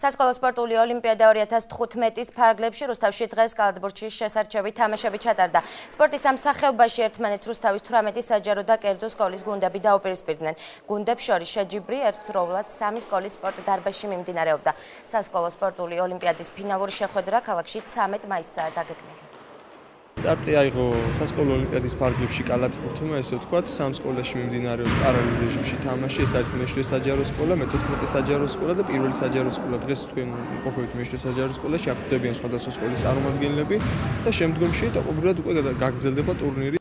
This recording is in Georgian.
სასკოლო სპორტული ოლიმპიადა 2015-ის ფარგლებში რუსთავში დღეს კალათბურთში შესარჩევი თამაშები ჩატარდა. სპორტის ამ სახეობაში ერთმანეთს რუსთავის 18 საჯარო და კერძო სკოლის გუნდები დაუპირისპირდნენ. გუნდებს შორის შეჯიბრი ერთდროულად სამი სკოლის სპორტ დარბაზში მიმდინარეობდა. სასკოლო სპორტული ოლიმპიადის ფინალური შეხვედრა ქალაქში 13 მაისსაა დაგეგმილი. სტარტი აიღო სასკოლო ოლიმპიადის ფარგლებში კალათბურთმა, ესე ვთქვათ, სამ სკოლაში მიმდინარეობს პარალელ რეჟიმში თამაში. ეს არის მეშვიდე საჯარო სკოლა, მე-14 საჯარო სკოლა და პირველი საჯარო სკოლა. დღეს თქვენ ყოფილით მეშვიდე საჯარო სკოლაში, აქ ხდებიან სხვადასხვა სკოლის წარმომადგენლები და შემდგომში ყოველდღე უკვე გაგრძელდება ტურნირი.